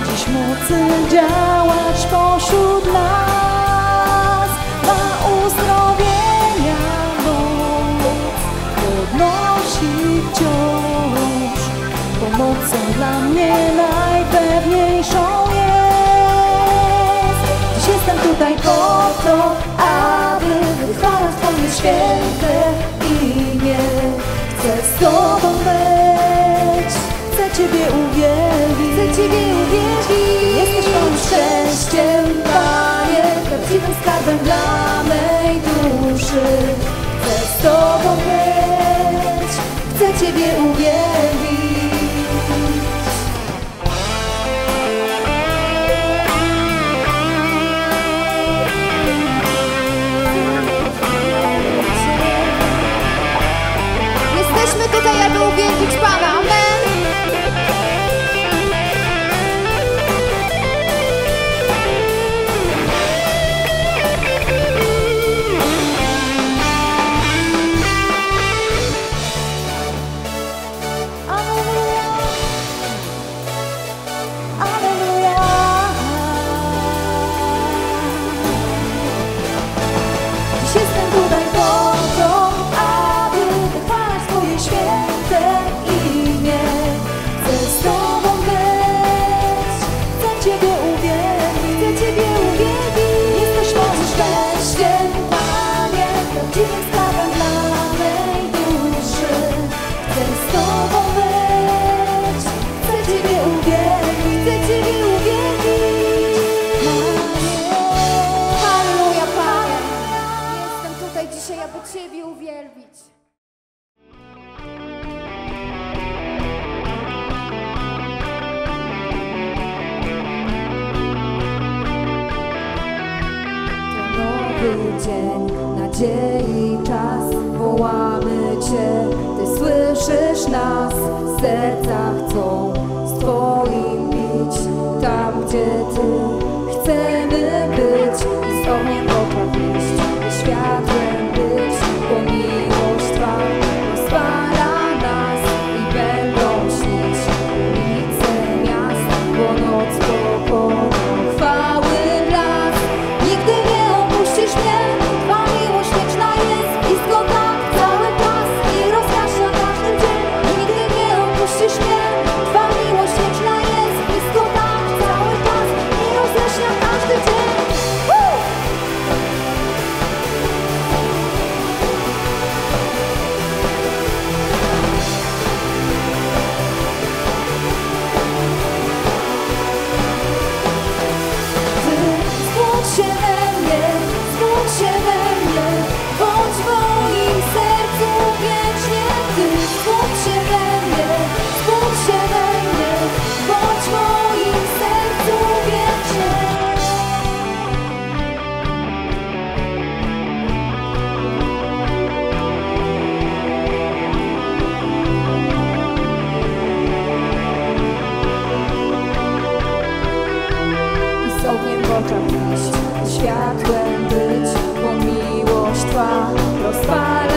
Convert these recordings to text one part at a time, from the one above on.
dziś mocy działać pośród nas. Na uzdrowienia moc podnosi wciąż. Pomocą dla mnie najpewniejszą jest. Dziś jestem tutaj po to aby wychwalać Twoje święte imię. Chcę z Tobą być. Ciebie uwielbić. Chcę Ciebie uwielbić. Jesteś moim szczęściem, Panie, prawdziwym skarbem dla mej duszy. Chcę z Tobą być, chcę Ciebie uwielbić. Jesteśmy tutaj, aby uwielbić Pana. światłem być, bo miłość Twa rozpala.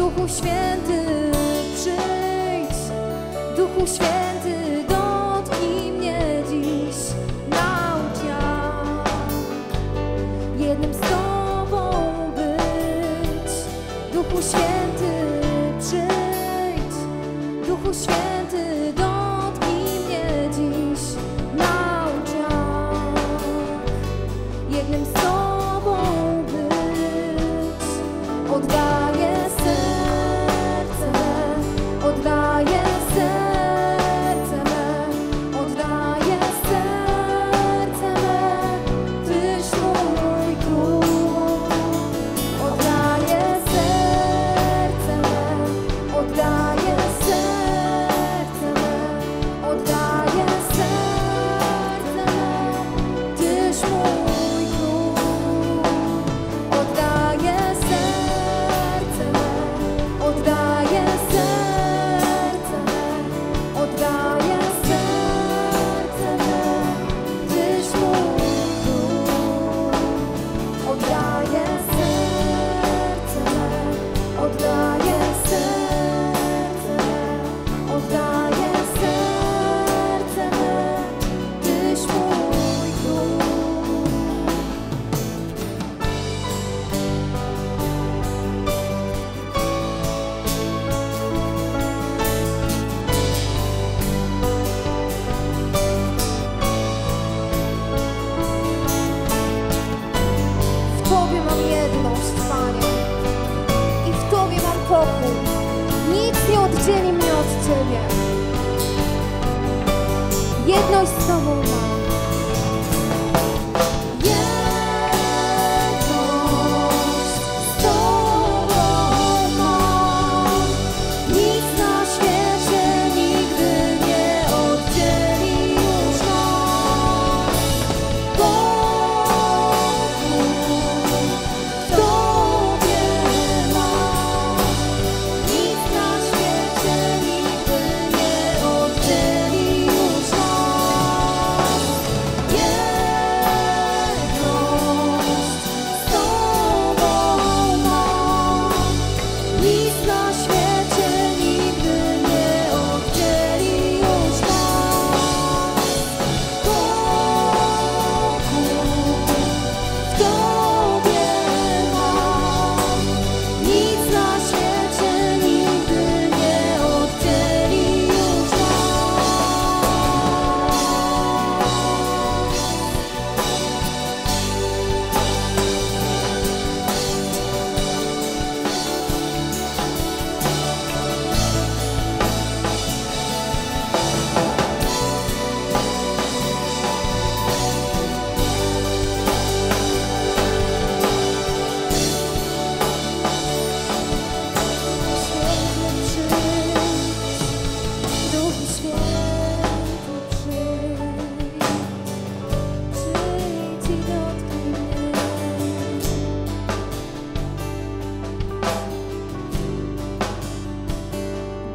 Duchu Święty przyjdź, Duchu Święty dotknij mnie dziś, naucz jak jednym z Tobą być. Duchu Święty przyjdź, Duchu Święty roku. Nic nie oddzieli mnie od Ciebie. Jedność z Tobą mam.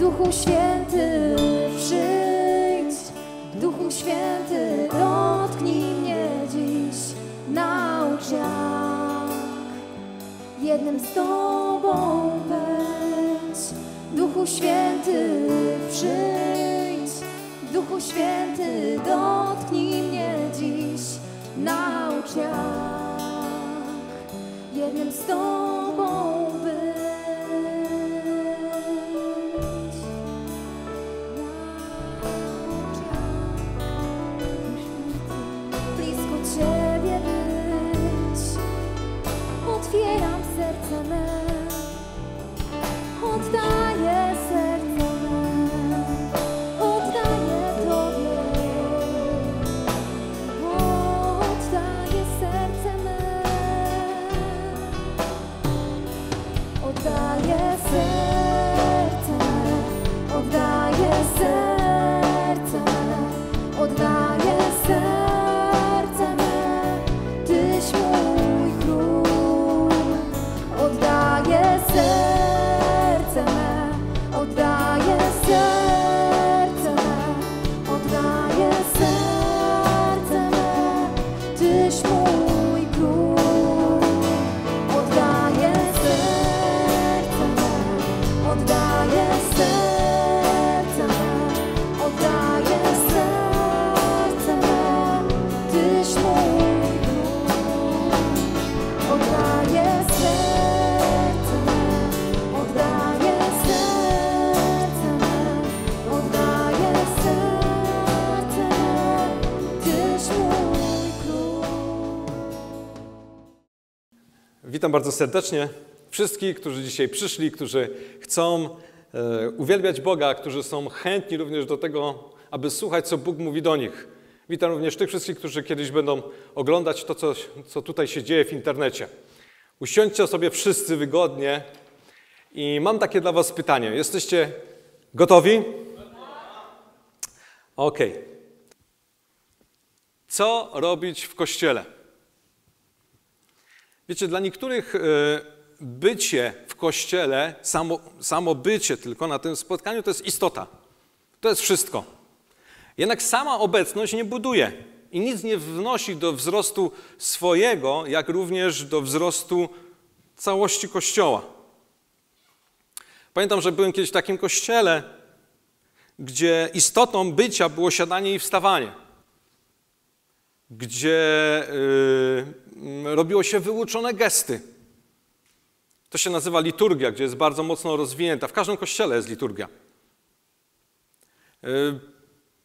Duchu Święty, przyjdź, Duchu Święty, dotknij mnie dziś, naucz jak jednym z Tobą być. Duchu Święty, przyjdź, Duchu Święty, dotknij mnie dziś, naucz jak jednym z Tobą Witam bardzo serdecznie wszystkich, którzy dzisiaj przyszli, którzy chcą e, uwielbiać Boga, którzy są chętni również do tego, aby słuchać, co Bóg mówi do nich. Witam również tych wszystkich, którzy kiedyś będą oglądać to, co, co tutaj się dzieje w internecie. Usiądźcie sobie wszyscy wygodnie i mam takie dla Was pytanie. Jesteście gotowi? Ok. Co robić w kościele? Wiecie, dla niektórych e, bycie w kościele, samo, samo bycie tylko na tym spotkaniu to jest istota. To jest wszystko. Jednak sama obecność nie buduje i nic nie wnosi do wzrostu swojego, jak również do wzrostu całości kościoła. Pamiętam, że byłem kiedyś w takim kościele, gdzie istotą bycia było siadanie i wstawanie, gdzie yy, robiło się wyuczone gesty. To się nazywa liturgia, gdzie jest bardzo mocno rozwinięta. W każdym kościele jest liturgia. Yy,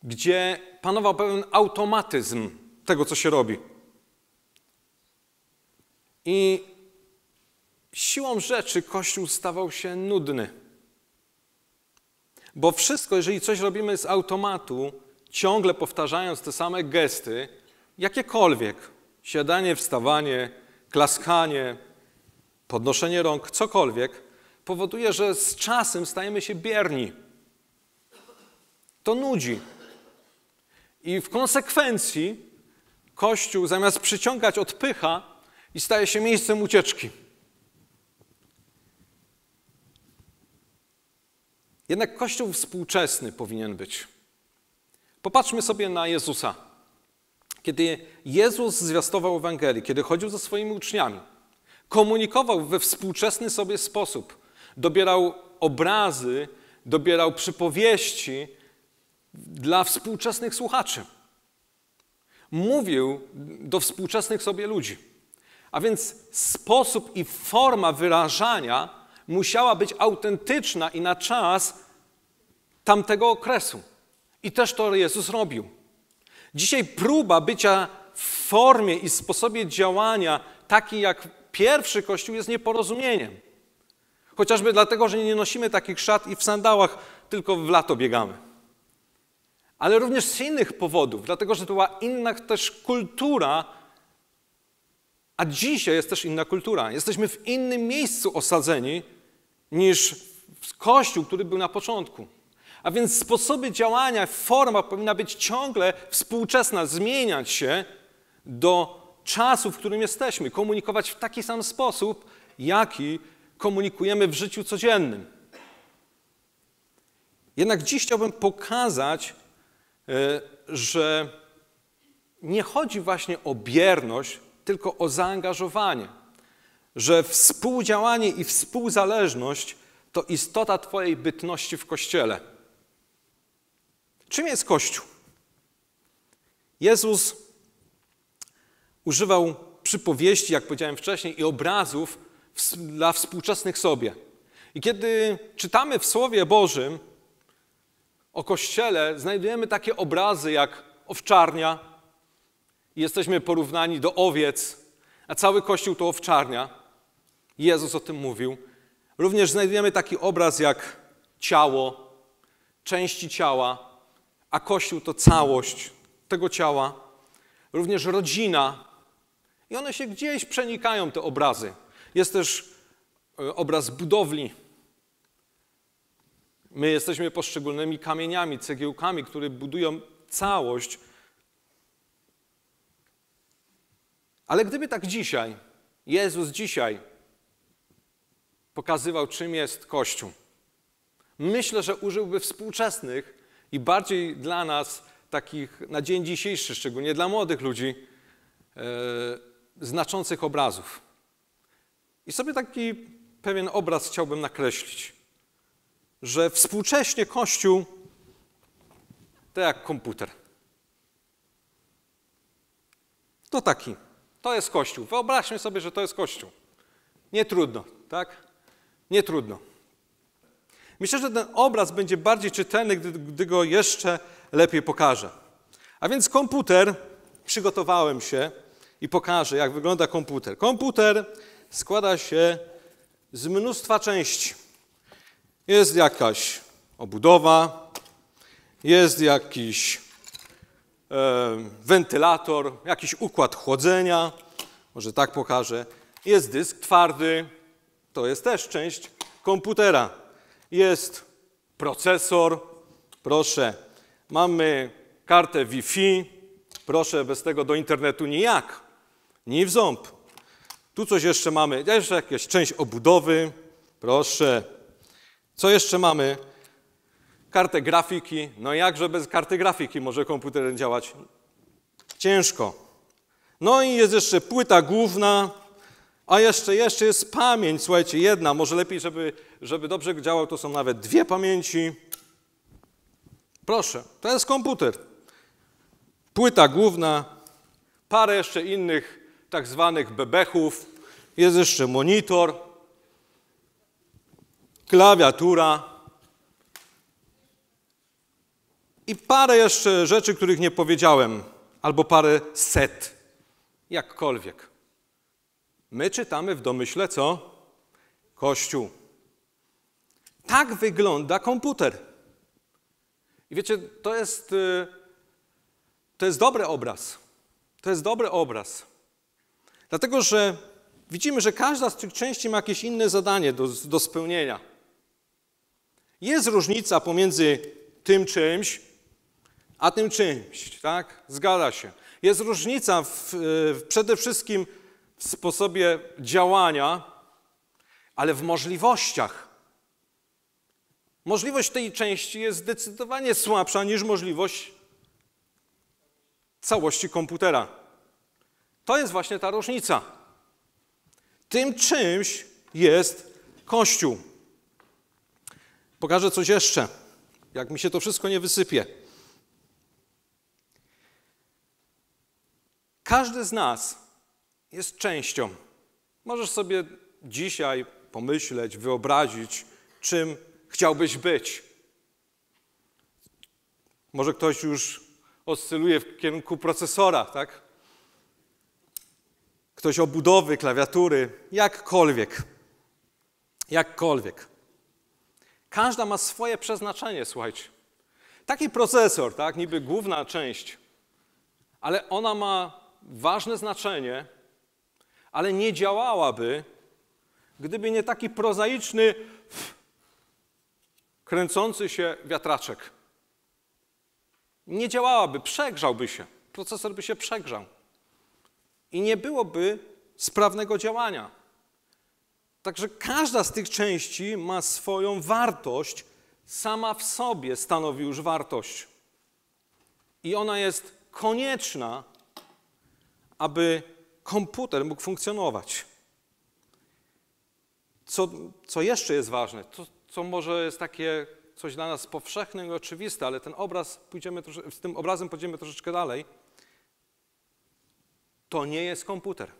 gdzie panował pewien automatyzm tego, co się robi. I siłą rzeczy Kościół stawał się nudny. Bo wszystko, jeżeli coś robimy z automatu, ciągle powtarzając te same gesty, jakiekolwiek, siadanie, wstawanie, klaskanie, podnoszenie rąk, cokolwiek, powoduje, że z czasem stajemy się bierni. To nudzi. I w konsekwencji Kościół zamiast przyciągać odpycha i staje się miejscem ucieczki. Jednak Kościół współczesny powinien być. Popatrzmy sobie na Jezusa. Kiedy Jezus zwiastował Ewangelię, kiedy chodził ze swoimi uczniami, komunikował we współczesny sobie sposób, dobierał obrazy, dobierał przypowieści dla współczesnych słuchaczy. Mówił do współczesnych sobie ludzi. A więc sposób i forma wyrażania musiała być autentyczna i na czas tamtego okresu. I też to Jezus robił. Dzisiaj próba bycia w formie i sposobie działania takiej jak pierwszy Kościół jest nieporozumieniem. Chociażby dlatego, że nie nosimy takich szat i w sandałach tylko w lato biegamy. Ale również z innych powodów, dlatego że to była inna też kultura, a dzisiaj jest też inna kultura. Jesteśmy w innym miejscu osadzeni niż Kościół, który był na początku. A więc sposoby działania, forma powinna być ciągle współczesna, zmieniać się do czasu, w którym jesteśmy, komunikować w taki sam sposób, jaki komunikujemy w życiu codziennym. Jednak dziś chciałbym pokazać, e, że nie chodzi właśnie o bierność, tylko o zaangażowanie że współdziałanie i współzależność to istota Twojej bytności w Kościele. Czym jest Kościół? Jezus używał przypowieści, jak powiedziałem wcześniej, i obrazów dla współczesnych sobie. I kiedy czytamy w Słowie Bożym o Kościele, znajdujemy takie obrazy jak owczarnia i jesteśmy porównani do owiec, a cały Kościół to owczarnia. Jezus o tym mówił. Również znajdujemy taki obraz jak ciało, części ciała, a Kościół to całość tego ciała. Również rodzina. I one się gdzieś przenikają, te obrazy. Jest też e, obraz budowli. My jesteśmy poszczególnymi kamieniami, cegiełkami, które budują całość. Ale gdyby tak dzisiaj, Jezus dzisiaj pokazywał, czym jest Kościół. Myślę, że użyłby współczesnych i bardziej dla nas, takich na dzień dzisiejszy, szczególnie dla młodych ludzi, e, znaczących obrazów. I sobie taki pewien obraz chciałbym nakreślić, że współcześnie Kościół to jak komputer. To taki. To jest Kościół. Wyobraźmy sobie, że to jest Kościół. Nie trudno, tak? Nie trudno. Myślę, że ten obraz będzie bardziej czytelny, gdy, gdy go jeszcze lepiej pokażę. A więc komputer, przygotowałem się i pokażę, jak wygląda komputer. Komputer składa się z mnóstwa części. Jest jakaś obudowa, jest jakiś e, wentylator, jakiś układ chłodzenia, może tak pokażę. Jest dysk twardy, to jest też część komputera. Jest procesor, proszę. Mamy kartę Wi-Fi, proszę, bez tego do internetu nijak, ni w ząb. Tu coś jeszcze mamy, jeszcze jakaś część obudowy, proszę. Co jeszcze mamy? Kartę grafiki. No jakże bez karty grafiki może komputer działać? Ciężko. No i jest jeszcze płyta główna, a jeszcze, jeszcze jest pamięć, słuchajcie, jedna. Może lepiej, żeby, żeby dobrze działał, to są nawet dwie pamięci. Proszę, to jest komputer. Płyta główna, parę jeszcze innych tak zwanych bebechów, jest jeszcze monitor, klawiatura i parę jeszcze rzeczy, których nie powiedziałem, albo parę set, jakkolwiek. My czytamy w domyśle co? Kościół. Tak wygląda komputer. I wiecie, to jest, y, to jest dobry obraz. To jest dobry obraz. Dlatego, że widzimy, że każda z tych części ma jakieś inne zadanie do, do spełnienia. Jest różnica pomiędzy tym czymś, a tym czymś, tak? Zgadza się. Jest różnica w, w, przede wszystkim sposobie działania, ale w możliwościach. Możliwość tej części jest zdecydowanie słabsza niż możliwość całości komputera. To jest właśnie ta różnica. Tym czymś jest Kościół. Pokażę coś jeszcze, jak mi się to wszystko nie wysypie. Każdy z nas jest częścią. Możesz sobie dzisiaj pomyśleć, wyobrazić, czym chciałbyś być. Może ktoś już oscyluje w kierunku procesora, tak? Ktoś obudowy, klawiatury, jakkolwiek. Jakkolwiek. Każda ma swoje przeznaczenie, słuchajcie. Taki procesor, tak, niby główna część, ale ona ma ważne znaczenie, ale nie działałaby, gdyby nie taki prozaiczny, kręcący się wiatraczek. Nie działałaby, przegrzałby się, procesor by się przegrzał i nie byłoby sprawnego działania. Także każda z tych części ma swoją wartość, sama w sobie stanowi już wartość. I ona jest konieczna, aby komputer mógł funkcjonować. Co, co jeszcze jest ważne, to, co może jest takie coś dla nas powszechne i oczywiste, ale ten obraz pójdziemy z tym obrazem pójdziemy troszeczkę dalej. To nie jest komputer.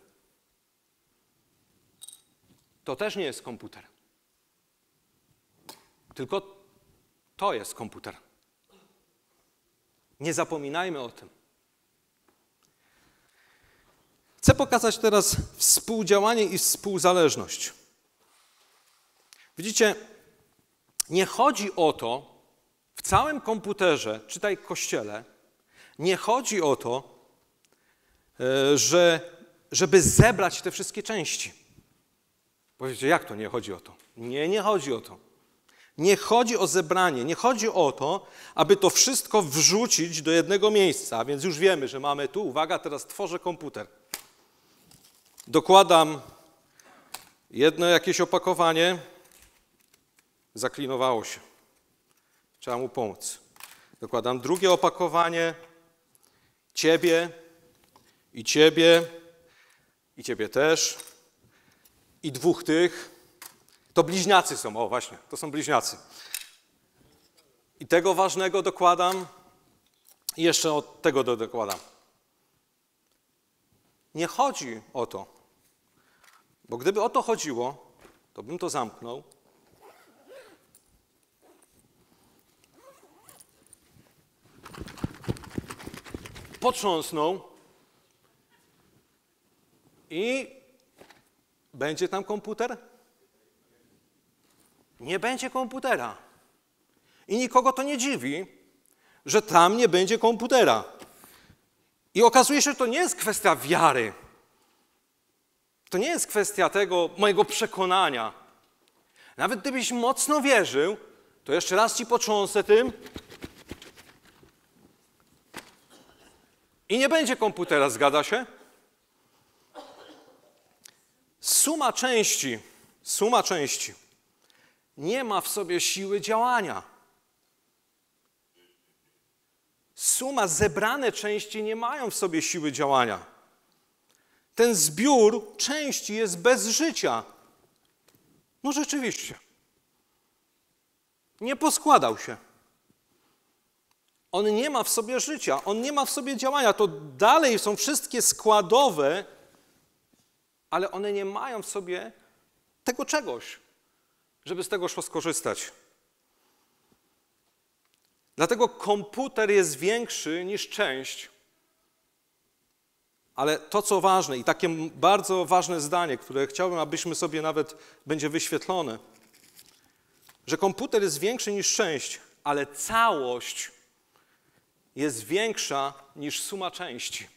To też nie jest komputer. Tylko to jest komputer. Nie zapominajmy o tym. Chcę pokazać teraz współdziałanie i współzależność. Widzicie, nie chodzi o to, w całym komputerze, czytaj kościele, nie chodzi o to, e, że, żeby zebrać te wszystkie części. Powiecie, jak to nie chodzi o to? Nie, nie chodzi o to. Nie chodzi o zebranie, nie chodzi o to, aby to wszystko wrzucić do jednego miejsca. A więc już wiemy, że mamy tu, uwaga, teraz tworzę komputer. Dokładam jedno jakieś opakowanie, zaklinowało się. Trzeba mu pomóc. Dokładam drugie opakowanie, ciebie i ciebie i ciebie też i dwóch tych. To bliźniacy są, o właśnie, to są bliźniacy. I tego ważnego dokładam i jeszcze od tego dokładam. Nie chodzi o to, bo gdyby o to chodziło, to bym to zamknął potrząsnął i Będzie tam komputer? Nie będzie komputera. I nikogo to nie dziwi, że tam nie będzie komputera. I okazuje się, że to nie jest kwestia wiary. To nie jest kwestia tego mojego przekonania. Nawet gdybyś mocno wierzył, to jeszcze raz ci potrząsę tym. I nie będzie komputera, zgadza się? Suma części, suma części nie ma w sobie siły działania. Suma, zebrane części nie mają w sobie siły działania. Ten zbiór części jest bez życia. No rzeczywiście. Nie poskładał się. On nie ma w sobie życia, on nie ma w sobie działania. To dalej są wszystkie składowe, ale one nie mają w sobie tego czegoś, żeby z tego szło skorzystać. Dlatego komputer jest większy niż część. Ale to, co ważne, i takie bardzo ważne zdanie, które chciałbym, abyśmy sobie nawet będzie wyświetlone, że komputer jest większy niż część, ale całość jest większa niż suma części.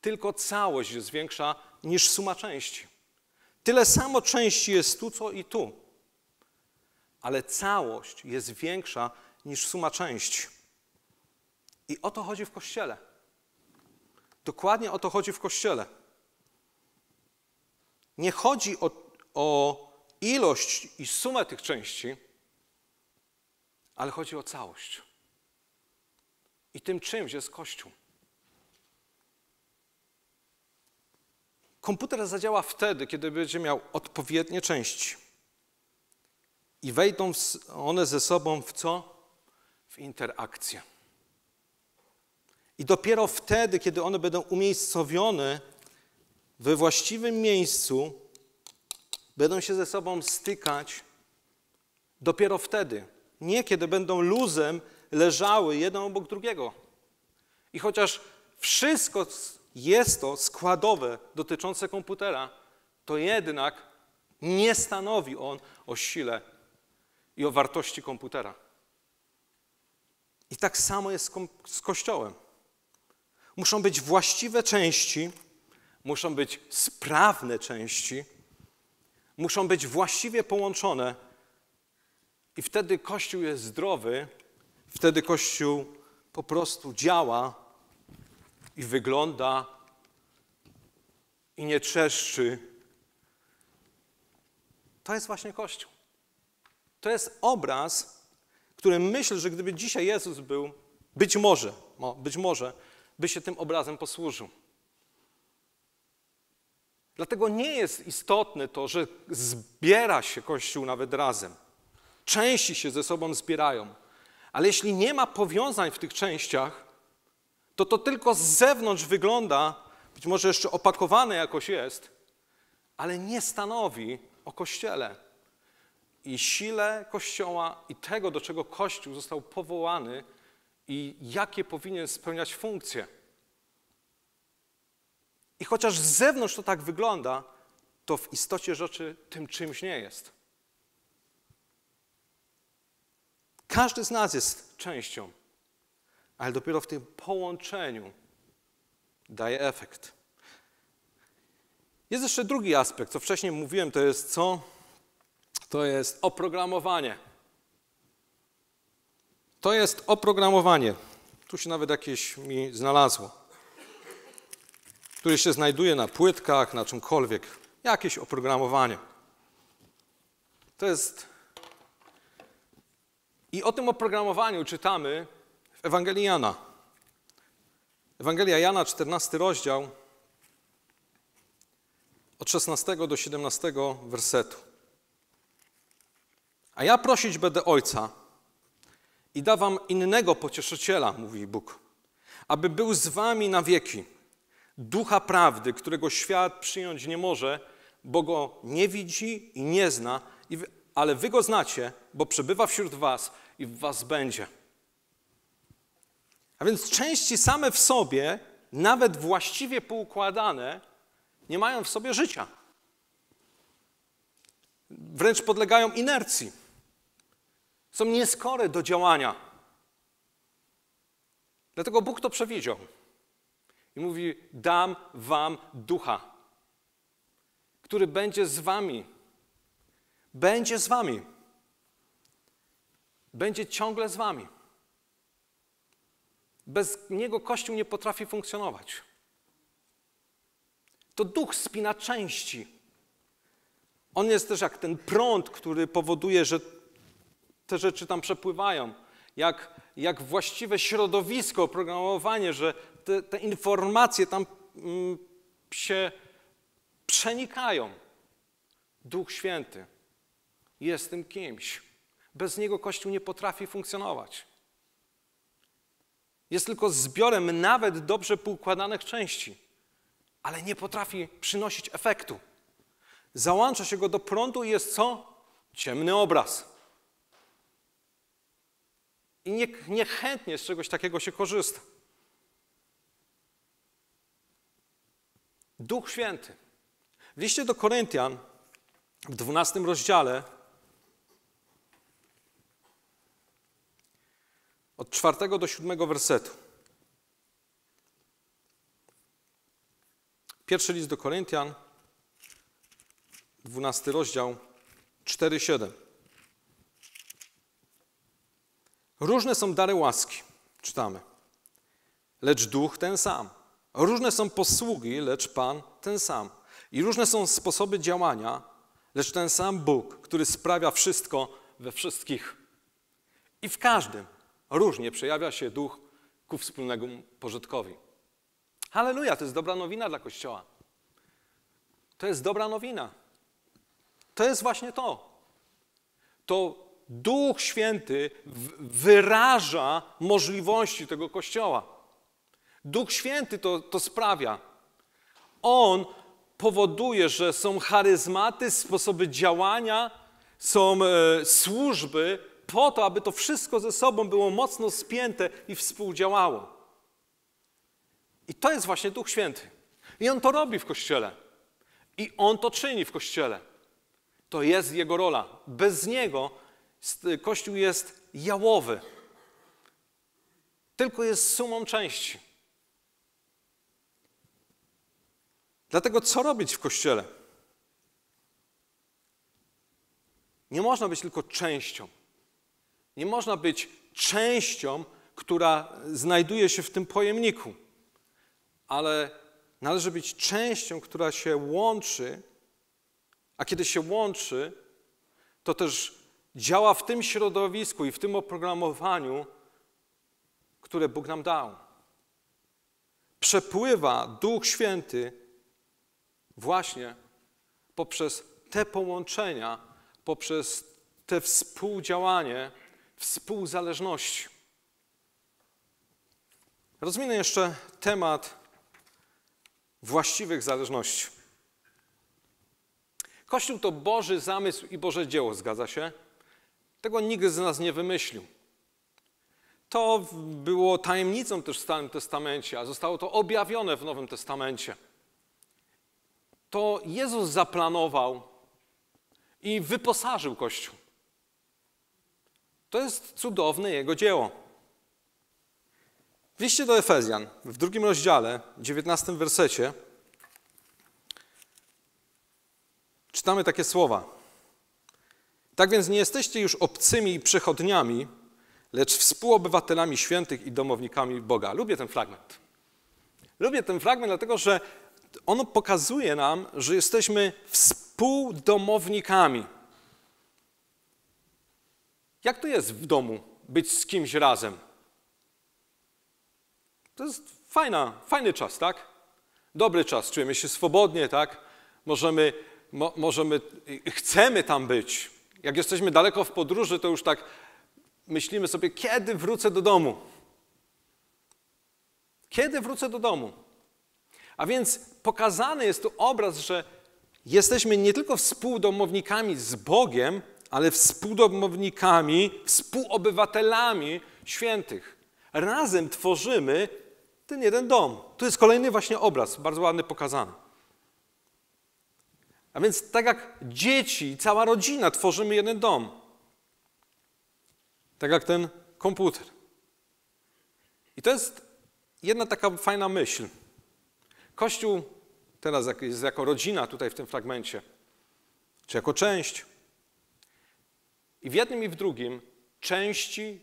Tylko całość jest większa niż suma części. Tyle samo części jest tu, co i tu. Ale całość jest większa niż suma części. I o to chodzi w Kościele. Dokładnie o to chodzi w Kościele. Nie chodzi o, o ilość i sumę tych części, ale chodzi o całość. I tym czymś jest Kościół. Komputer zadziała wtedy, kiedy będzie miał odpowiednie części. I wejdą one ze sobą w co? W interakcję. I dopiero wtedy, kiedy one będą umiejscowione we właściwym miejscu, będą się ze sobą stykać, dopiero wtedy. Nie kiedy będą luzem leżały jeden obok drugiego. I chociaż wszystko jest to składowe dotyczące komputera, to jednak nie stanowi on o sile i o wartości komputera. I tak samo jest z, Kościołem. Muszą być właściwe części, muszą być sprawne części, muszą być właściwie połączone, i wtedy Kościół jest zdrowy, wtedy Kościół po prostu działa i wygląda i nie trzeszczy. To jest właśnie Kościół. To jest obraz, który myślę, że gdyby dzisiaj Jezus był, być może, być może, by się tym obrazem posłużył. Dlatego nie jest istotne to, że zbiera się Kościół nawet razem. Części się ze sobą zbierają. Ale jeśli nie ma powiązań w tych częściach, to to tylko z zewnątrz wygląda, być może jeszcze opakowane jakoś jest, ale nie stanowi o Kościele i sile Kościoła i tego, do czego Kościół został powołany i jakie powinien spełniać funkcje. I chociaż z zewnątrz to tak wygląda, to w istocie rzeczy tym czymś nie jest. Każdy z nas jest częścią, ale dopiero w tym połączeniu daje efekt. Jest jeszcze drugi aspekt, co wcześniej mówiłem, to jest co? To jest oprogramowanie. To jest oprogramowanie. Tu się nawet jakieś mi znalazło. Które się znajduje na płytkach, na czymkolwiek. Jakieś oprogramowanie. To jest. I o tym oprogramowaniu czytamy w Ewangelii Jana. Ewangelia Jana, 14 rozdział, od 16 do 17 wersetu. A ja prosić będę Ojca i da wam innego pocieszyciela, mówi Bóg, aby był z wami na wieki. Ducha prawdy, którego świat przyjąć nie może, bo go nie widzi i nie zna, ale wy go znacie, bo przebywa wśród was i w was będzie. A więc części same w sobie, nawet właściwie poukładane, nie mają w sobie życia. wręcz podlegają inercji. Są nieskore do działania. Dlatego Bóg to przewidział. I mówi: Dam wam ducha, który będzie z wami. Będzie z wami. Będzie ciągle z wami. Bez niego Kościół nie potrafi funkcjonować. To duch spina części. On jest też jak ten prąd, który powoduje, że te rzeczy tam przepływają. Jak, jak właściwe środowisko, oprogramowanie, że te, te informacje tam mm, się przenikają. Duch Święty jest tym kimś. Bez niego Kościół nie potrafi funkcjonować. Jest tylko zbiorem nawet dobrze poukładanych części, ale nie potrafi przynosić efektu. Załącza się go do prądu i jest co? Ciemny obraz. I nie, niechętnie z czegoś takiego się korzysta. Duch Święty. W liście do Koryntian w 12 rozdziale od czwartego do siódmego wersetu. Pierwszy list do Koryntian, 12 rozdział, 4-7. Różne są dary łaski, czytamy, lecz duch ten sam. Różne są posługi, lecz Pan ten sam. I różne są sposoby działania, lecz ten sam Bóg, który sprawia wszystko we wszystkich. I w każdym różnie przejawia się duch ku wspólnemu pożytkowi. Halleluja, to jest dobra nowina dla Kościoła. To jest dobra nowina. To jest właśnie to. To Duch Święty wyraża możliwości tego Kościoła. Duch Święty to, to sprawia. On powoduje, że są charyzmaty, sposoby działania, są e, służby po to, aby to wszystko ze sobą było mocno spięte i współdziałało. I to jest właśnie Duch Święty. I On to robi w Kościele. I On to czyni w Kościele. To jest Jego rola. Bez Niego Kościół jest jałowy. Tylko jest sumą części. Dlatego co robić w Kościele? Nie można być tylko częścią. Nie można być częścią, która znajduje się w tym pojemniku, ale należy być częścią, która się łączy, a kiedy się łączy, to też działa w tym środowisku i w tym oprogramowaniu, które Bóg nam dał. Przepływa Duch Święty właśnie poprzez te połączenia, poprzez te współdziałanie, współzależności. Rozwinę jeszcze temat właściwych zależności. Kościół to Boży zamysł i Boże dzieło, zgadza się? Tego nikt z nas nie wymyślił. To było tajemnicą też w Starym Testamencie, a zostało to objawione w Nowym Testamencie. To Jezus zaplanował i wyposażył Kościół. To jest cudowne Jego dzieło. W liście do Efezjan, w drugim rozdziale, 19 wersecie, czytamy takie słowa. Tak więc nie jesteście już obcymi i przechodniami, lecz współobywatelami świętych i domownikami Boga. Lubię ten fragment. Lubię ten fragment, dlatego że on pokazuje nam, że jesteśmy współdomownikami. Jak to jest w domu być z kimś razem? To jest fajna, fajny czas, tak? Dobry czas, czujemy się swobodnie, tak? Możemy, mo, możemy, chcemy tam być. Jak jesteśmy daleko w podróży, to już tak myślimy sobie, kiedy wrócę do domu? Kiedy wrócę do domu? A więc pokazany jest tu obraz, że jesteśmy nie tylko współdomownikami z Bogiem, ale współdomownikami, współobywatelami świętych. Razem tworzymy ten jeden dom. Tu jest kolejny właśnie obraz, bardzo ładny pokazany. A więc tak jak dzieci, cała rodzina tworzymy jeden dom. Tak jak ten komputer. I to jest jedna taka fajna myśl. Kościół teraz jest jako rodzina tutaj w tym fragmencie, czy jako część. I w jednym i w drugim części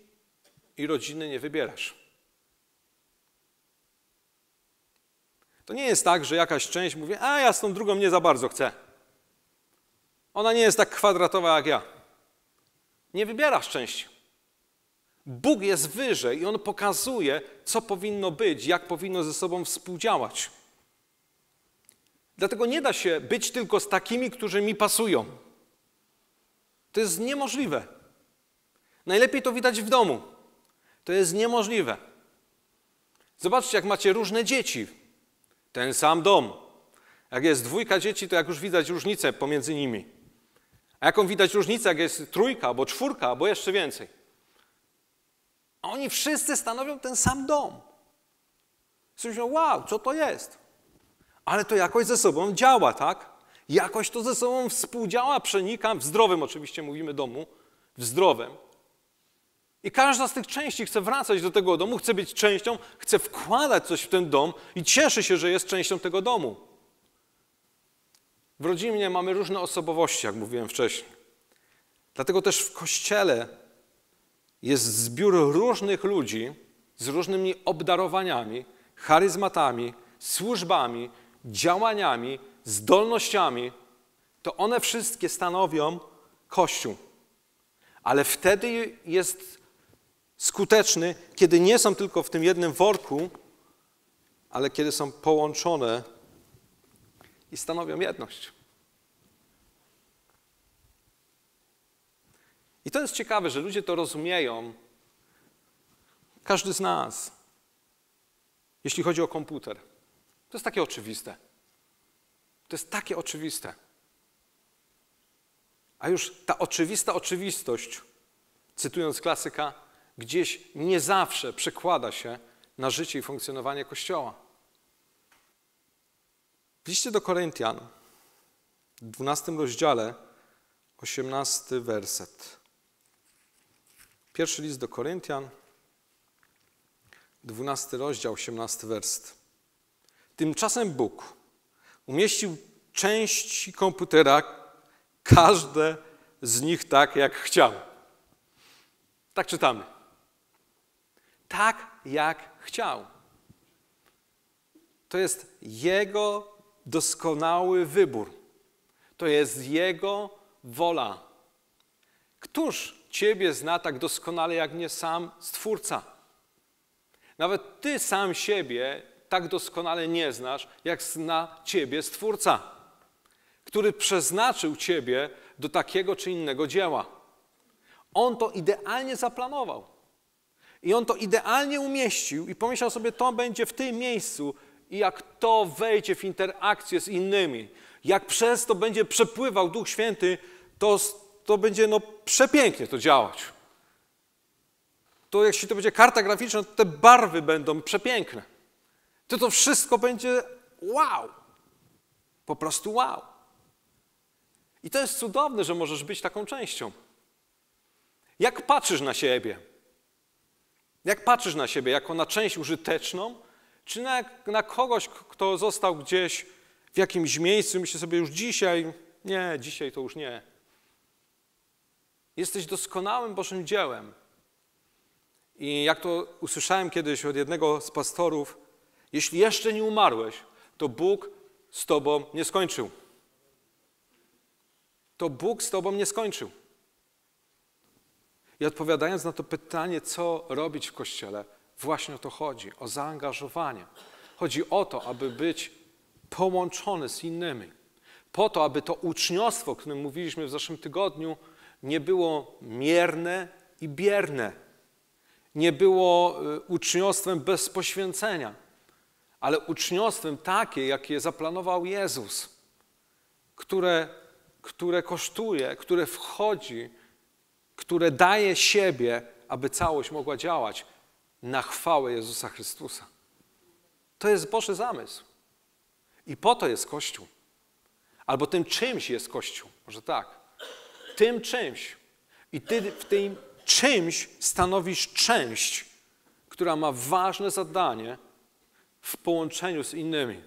i rodziny nie wybierasz. To nie jest tak, że jakaś część mówi, a ja z tą drugą nie za bardzo chcę. Ona nie jest tak kwadratowa jak ja. Nie wybierasz części. Bóg jest wyżej i On pokazuje, co powinno być, jak powinno ze sobą współdziałać. Dlatego nie da się być tylko z takimi, którzy mi pasują. To jest niemożliwe. Najlepiej to widać w domu. To jest niemożliwe. Zobaczcie, jak macie różne dzieci. Ten sam dom. Jak jest dwójka dzieci, to jak już widać różnicę pomiędzy nimi. A jaką widać różnicę, jak jest trójka, albo czwórka, albo jeszcze więcej. A oni wszyscy stanowią ten sam dom. Słyszą, wow, co to jest? Ale to jakoś ze sobą działa, tak? Jakoś to ze sobą współdziała, przenika, w zdrowym oczywiście mówimy domu, w zdrowym. I każda z tych części chce wracać do tego domu, chce być częścią, chce wkładać coś w ten dom i cieszy się, że jest częścią tego domu. W rodzinie mamy różne osobowości, jak mówiłem wcześniej. Dlatego też w kościele jest zbiór różnych ludzi z różnymi obdarowaniami, charyzmatami, służbami, działaniami, zdolnościami. To one wszystkie stanowią Kościół. Ale wtedy jest skuteczny, kiedy nie są tylko w tym jednym worku, ale kiedy są połączone i stanowią jedność. I to jest ciekawe, że ludzie to rozumieją. Każdy z nas. Jeśli chodzi o komputer, to jest takie oczywiste. To jest takie oczywiste. A już ta oczywista oczywistość, cytując klasyka, gdzieś nie zawsze przekłada się na życie i funkcjonowanie Kościoła. W liście do Koryntian, w 12 rozdziale, 18 werset. Pierwszy list do Koryntian, 12 rozdział, 18 werset. Tymczasem Bóg umieścił części komputera, każde z nich tak, jak chciał. Tak czytamy. Tak, jak chciał. To jest Jego doskonały wybór. To jest Jego wola. Któż Ciebie zna tak doskonale jak nie sam Stwórca? Nawet Ty sam siebie tak doskonale nie znasz, jak zna Ciebie Stwórca, który przeznaczył Ciebie do takiego czy innego dzieła. On to idealnie zaplanował. I on to idealnie umieścił i pomyślał sobie, to będzie w tym miejscu i jak to wejdzie w interakcję z innymi, jak przez to będzie przepływał Duch Święty, to, to będzie no, przepięknie to działać. To jeśli to będzie karta graficzna, to te barwy będą przepiękne. To to wszystko będzie wow. Po prostu wow. I to jest cudowne, że możesz być taką częścią. Jak patrzysz na siebie? Jak patrzysz na siebie jako na część użyteczną, czy na, na kogoś, kto został gdzieś w jakimś miejscu, myślę sobie już dzisiaj, nie, dzisiaj to już nie. Jesteś doskonałym Bożym dziełem. I jak to usłyszałem kiedyś od jednego z pastorów, jeśli jeszcze nie umarłeś, to Bóg z tobą nie skończył. To Bóg z tobą nie skończył. I odpowiadając na to pytanie, co robić w kościele, właśnie o to chodzi o zaangażowanie. Chodzi o to, aby być połączony z innymi. Po to, aby to uczniostwo, o którym mówiliśmy w zeszłym tygodniu, nie było mierne i bierne. Nie było y, uczniostwem bez poświęcenia, ale uczniostwem takie, jakie zaplanował Jezus, które, które kosztuje, które wchodzi które daje siebie, aby całość mogła działać na chwałę Jezusa Chrystusa. To jest Boży zamysł. I po to jest Kościół. Albo tym czymś jest Kościół. Może tak. Tym czymś. I ty w tym czymś stanowisz część, która ma ważne zadanie w połączeniu z innymi.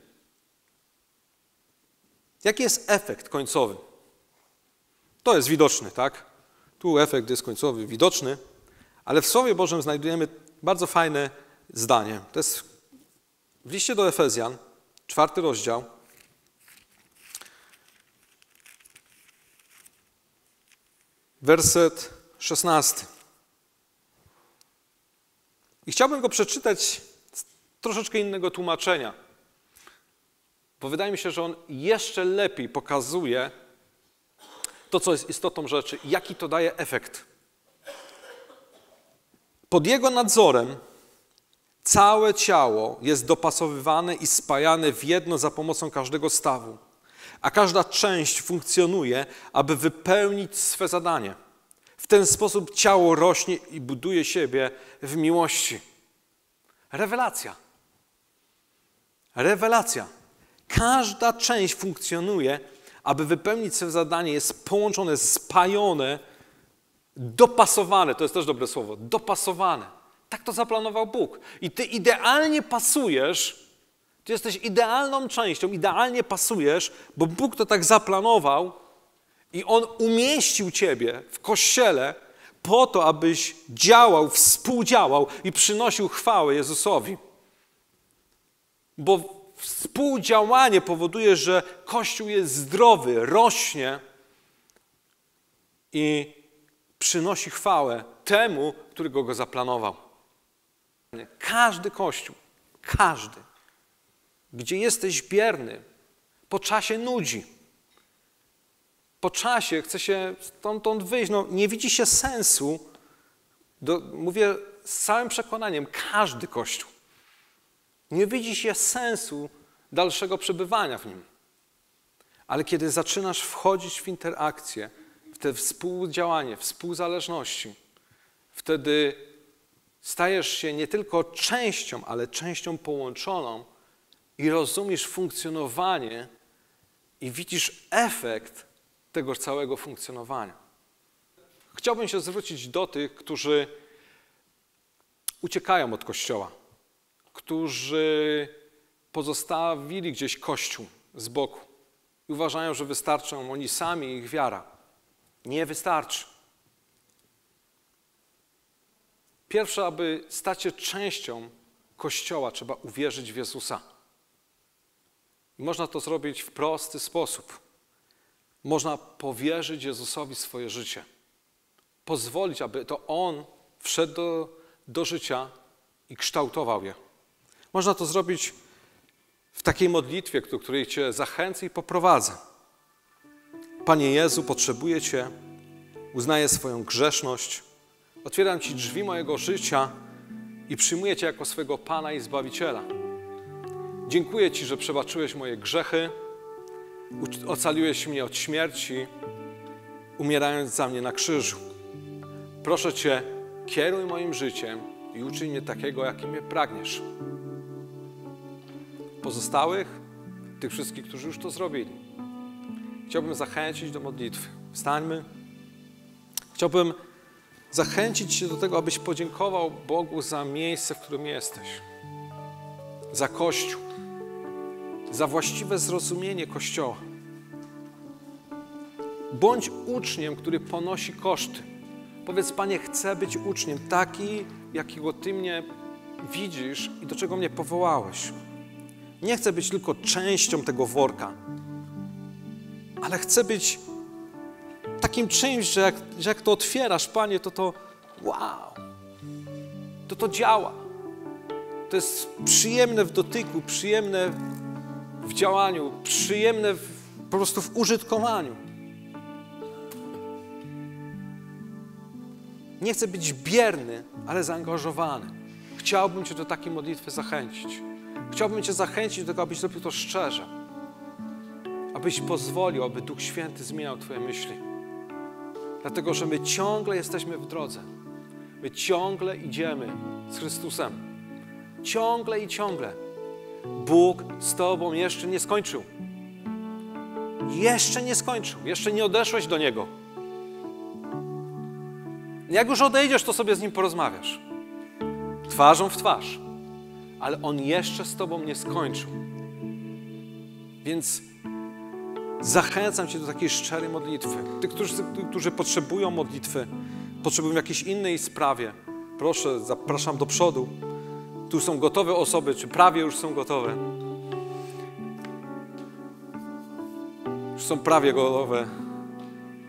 Jaki jest efekt końcowy? To jest widoczny, tak? Tu efekt jest końcowy, widoczny, ale w Słowie Bożym znajdujemy bardzo fajne zdanie. To jest w liście do Efezjan, czwarty rozdział. Werset szesnasty. I chciałbym go przeczytać z troszeczkę innego tłumaczenia, bo wydaje mi się, że on jeszcze lepiej pokazuje to, co jest istotą rzeczy, jaki to daje efekt. Pod jego nadzorem całe ciało jest dopasowywane i spajane w jedno za pomocą każdego stawu, a każda część funkcjonuje, aby wypełnić swe zadanie. W ten sposób ciało rośnie i buduje siebie w miłości. Rewelacja. Rewelacja. Każda część funkcjonuje, aby wypełnić swe zadanie, jest połączone, spajone, dopasowane. To jest też dobre słowo. Dopasowane. Tak to zaplanował Bóg. I ty idealnie pasujesz, ty jesteś idealną częścią, idealnie pasujesz, bo Bóg to tak zaplanował i On umieścił ciebie w kościele po to, abyś działał, współdziałał i przynosił chwałę Jezusowi. Bo współdziałanie powoduje, że Kościół jest zdrowy, rośnie i przynosi chwałę temu, który go, zaplanował. Każdy Kościół, każdy, gdzie jesteś bierny, po czasie nudzi. Po czasie chce się stamtąd wyjść. No, nie widzi się sensu. Do, mówię z całym przekonaniem, każdy Kościół. Nie widzi się sensu dalszego przebywania w nim. Ale kiedy zaczynasz wchodzić w interakcję, te współdziałanie, współzależności, wtedy stajesz się nie tylko częścią, ale częścią połączoną i rozumiesz funkcjonowanie i widzisz efekt tego całego funkcjonowania. Chciałbym się zwrócić do tych, którzy uciekają od Kościoła, którzy pozostawili gdzieś Kościół z boku i uważają, że wystarczą oni sami ich wiara. Nie wystarczy. Pierwsze, aby stać się częścią Kościoła, trzeba uwierzyć w Jezusa. Można to zrobić w prosty sposób. Można powierzyć Jezusowi swoje życie. Pozwolić, aby to On wszedł do, do życia i kształtował je. Można to zrobić w takiej modlitwie, do której Cię zachęcę i poprowadzę. Panie Jezu, potrzebuję Cię, uznaję swoją grzeszność, otwieram Ci drzwi mojego życia i przyjmuję Cię jako swego Pana i Zbawiciela. Dziękuję Ci, że przebaczyłeś moje grzechy, ocaliłeś mnie od śmierci, umierając za mnie na krzyżu. Proszę Cię, kieruj moim życiem i uczyń mnie takiego, jakim mnie pragniesz. Pozostałych, tych wszystkich, którzy już to zrobili, chciałbym zachęcić do modlitwy. Wstańmy. Chciałbym zachęcić Cię do tego, abyś podziękował Bogu za miejsce, w którym jesteś, za Kościół, za właściwe zrozumienie Kościoła. Bądź uczniem, który ponosi koszty. Powiedz, Panie, chcę być uczniem taki, jakiego Ty mnie widzisz i do czego mnie powołałeś. Nie chcę być tylko częścią tego worka, ale chcę być takim czymś, że jak, że jak to otwierasz, Panie, to to wow, to to działa. To jest przyjemne w dotyku, przyjemne w działaniu, przyjemne w, po prostu w użytkowaniu. Nie chcę być bierny, ale zaangażowany. Chciałbym Cię do takiej modlitwy zachęcić. Chciałbym Cię zachęcić do tego, abyś zrobił to szczerze. Abyś pozwolił, aby Duch Święty zmieniał Twoje myśli. Dlatego, że my ciągle jesteśmy w drodze. My ciągle idziemy z Chrystusem. Ciągle i ciągle. Bóg z Tobą jeszcze nie skończył. jeszcze nie skończył, jeszcze nie odeszłeś do Niego. Jak już odejdziesz, to sobie z Nim porozmawiasz. Twarzą w twarz. Ale On jeszcze z Tobą nie skończył. Więc zachęcam Cię do takiej szczerej modlitwy. Tych, którzy, którzy potrzebują modlitwy, potrzebują jakiejś innej sprawie, proszę, zapraszam do przodu. Tu są gotowe osoby, czy prawie już są gotowe. Już są prawie gotowe.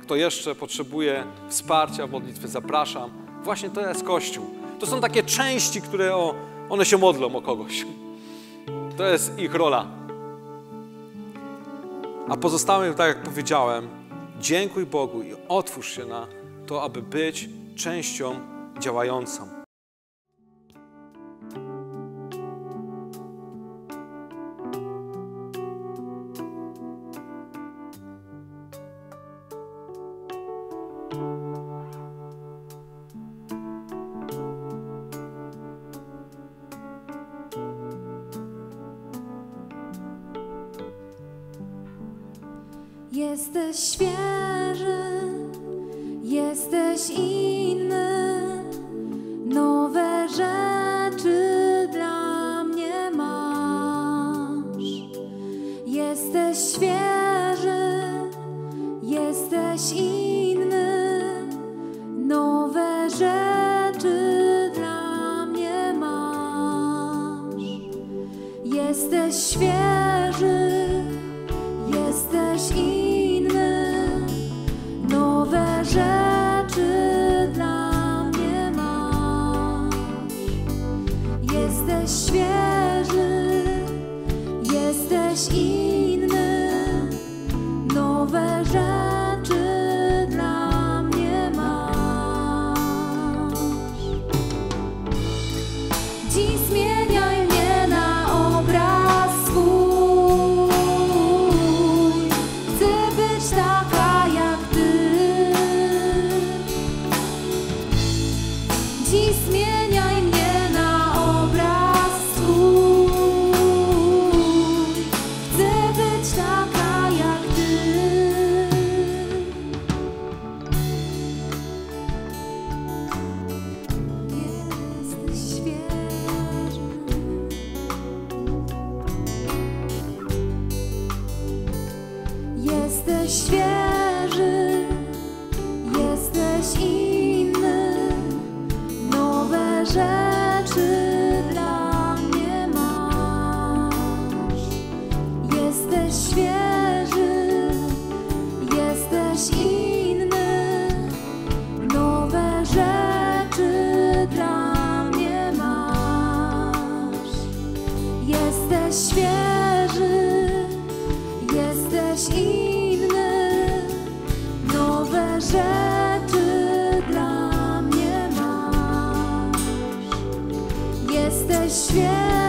Kto jeszcze potrzebuje wsparcia w modlitwie, zapraszam. Właśnie to jest Kościół. To są takie części, które o, one się modlą o kogoś. To jest ich rola. A pozostałym, tak jak powiedziałem, dziękuj Bogu i otwórz się na to, aby być częścią działającą. Jesteś świeży, jesteś inny, nowe rzeczy dla mnie masz. Jesteś świeży, 雪。